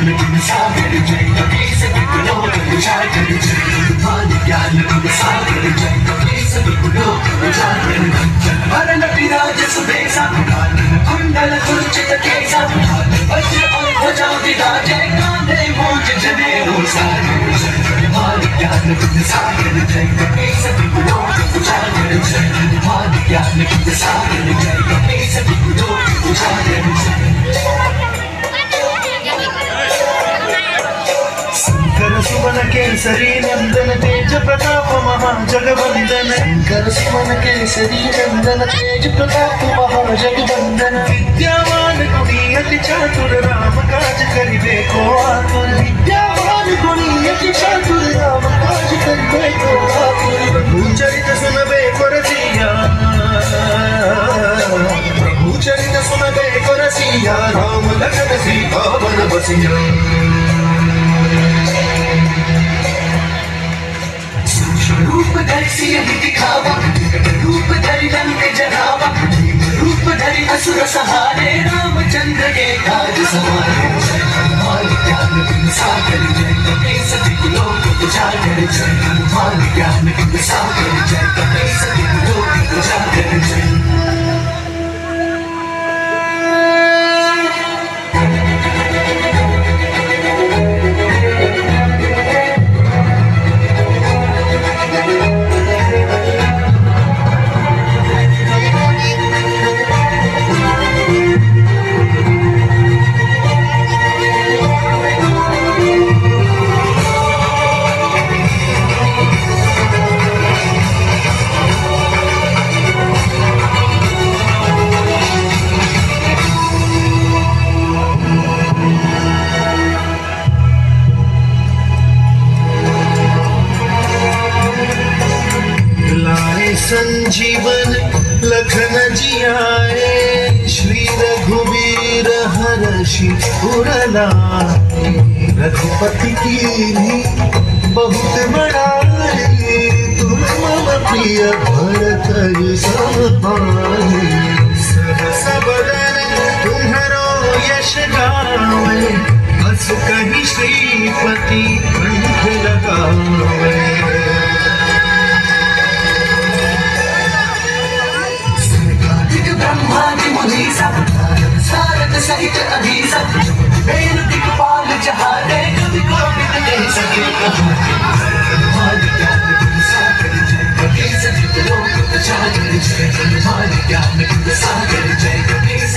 ज्ञान गुण सागर जय कपीस विपुलो केसरी नंदन तेज प्रताप महाजगवंदन शंकर सुमन केसरी नंदन तेज प्रताप महाजगवंदन विद्यावान गुणी अति चातुर राम काज करिबे को। आतुर विद्यावान गुणी अति चातुर राम काज करिबे को। आतुर प्रभु चरित सुनबे को रसिया प्रभु चरित सुनबे को रसिया, राम लखन सीता वन बसिया। रूप धरि दिखावा। रूप धरि रंग जगावा। रूप धरि असुर सहारे, रामचंद्र के काज सवारे हनुमान ज्ञान बिन सागर जय कपे सदिक लोक उजागर जय। हनुमान ज्ञान बिन सागर जय कपे सदिक लोक उजागर जय। संजीवन लखन जियाए। श्री रघुवीर हर्षि उरलाए। रघुपति की बहुत बड़ाई तुम मम प्रिय भरत समाए सहस बदन तुम्हारो यश गावे। अस कही श्रीपति कंठ लगावे। मुनीसा सारद सहित अधीसा वेद दिक्पाल जहारे कवि कोविद कह सके हनुमान ज्ञान सागर जय कपीस लोक उजागर जय हनुमान ज्ञान सागर जय कपीस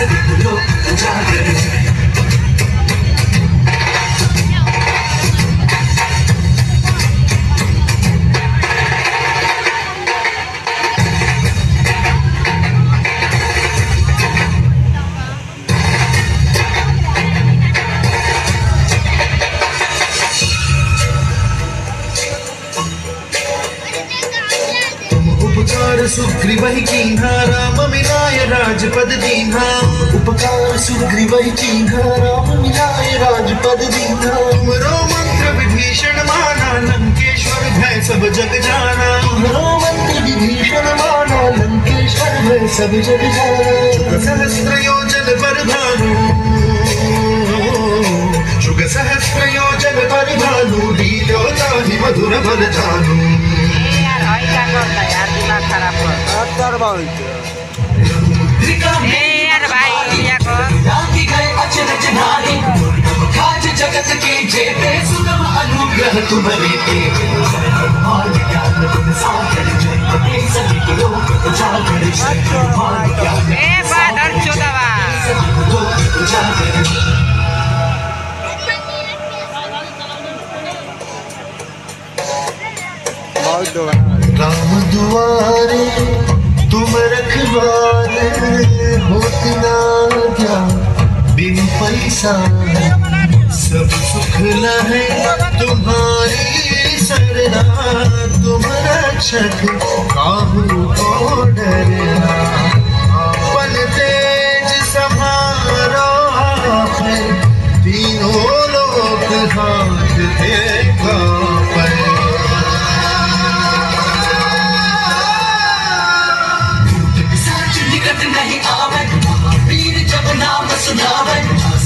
सुग्रीव कीन्हा राम मिलाय राजपद दीन्हा। उपकार सुग्रीव चिन्ह राम मिलाय राजपद दीन्हा। तुमरो मंत्र विभीषण माना लंकेश्वर भय सब जग जाना। मंत्र विभीषण माना लंकेश्वर में सब जग जाना। सहस्त्र योजन पर भानु। शुग सहस्त्र योजन पर भानु लीलो ताहि मधुर बल जानु। यार है क्या करता यार। खराब कर ए यार भाई क्या कर राखी गए अचरज नारी काज जगत के जेते सुगम अनुग्रह तुम्हारे ते हनुमान ज्ञान गुण सागर जय सभी लोक उजागर जय हनुमान ज्ञान ए बादल चोदवा लोक उजागर जय राम दुआरे पैसा सब सुख लहे तुम्हारी सरना तुम रक्षक काहू को डरना। तेज समारो आपने तीनों लोक हाथ देखा पर नहीं आवे वीर जब नाम सुनावे।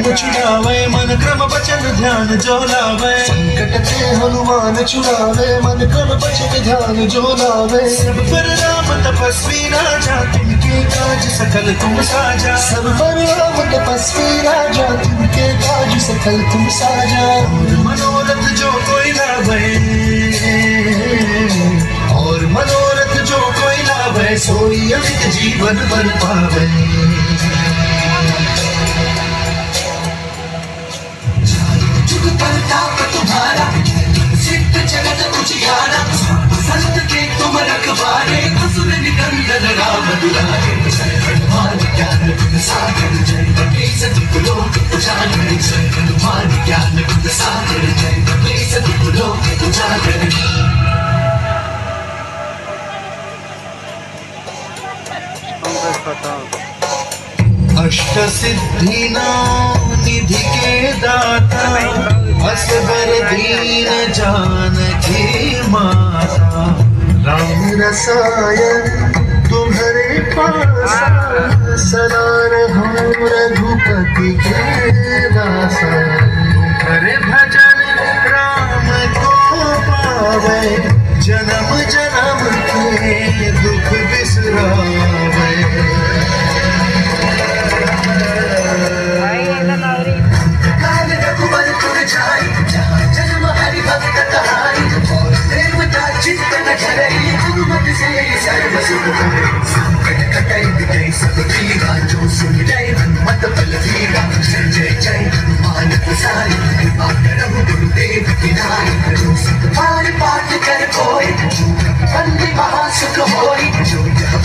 हनुमान छुड़ावे मन क्रम वचन ध्यान जो लावे। संकट के हनुमान छुड़ावे मन क्रम वचन ध्यान जो लावे। सब पर राम तपस्वी राजा तिनके काज सकल तुम साजा। सब पर राम तपस्वी राजा तिनके काज सकल तुम साजा। और मनोरथ जो कोई लावे और मनोरथ जो कोई लावे सोई अमित जीवन बन पावे। अष्ट सिद्धि निधि के दाता असबर दीन जान जानकी माता राम रसायन तुम्हारे पास सदा रहूँ रघुपति के दासा तुम्हारे भजन राम को पावे, जन्म जन्म के दुख बिसरावे। हरि संकट कटाई जो सुन बल वीरा जय हनुमान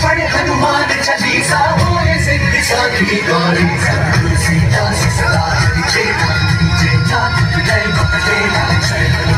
बड़े हनुमान चली सा बोले सिंह साखी गौरी सीता से सदा जेता जेता जय भक्त